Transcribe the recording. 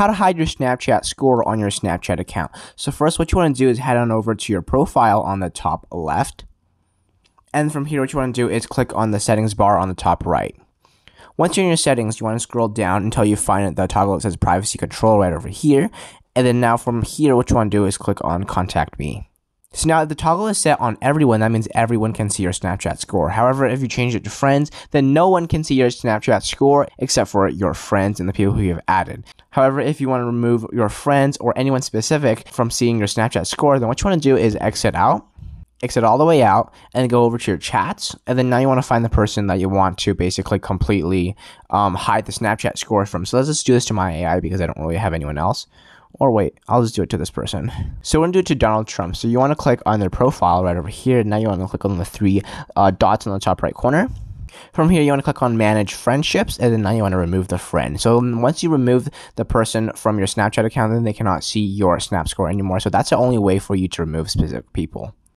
how to hide your Snapchat score on your Snapchat account. So first what you want to do is head on over to your profile on the top left. And from here what you want to do is click on the settings bar on the top right. Once you're in your settings, you want to scroll down until you find the toggle that says privacy control right over here. And then now from here, what you want to do is click on contact me. So now the toggle is set on everyone, that means everyone can see your Snapchat score. However, if you change it to friends, then no one can see your Snapchat score except for your friends and the people who you have added. However, if you want to remove your friends or anyone specific from seeing your Snapchat score, then what you want to do is exit out exit all the way out and go over to your chats and then now you want to find the person that you want to basically completely um, hide the snapchat score from so let's just do this to my ai because i don't really have anyone else or wait, I'll just do it to this person. So we're gonna do it to Donald Trump. So you wanna click on their profile right over here. Now you wanna click on the three uh, dots in the top right corner. From here, you want to click on Manage Friendships, and then now you want to remove the friend. So once you remove the person from your Snapchat account, then they cannot see your Snap score anymore. So that's the only way for you to remove specific people.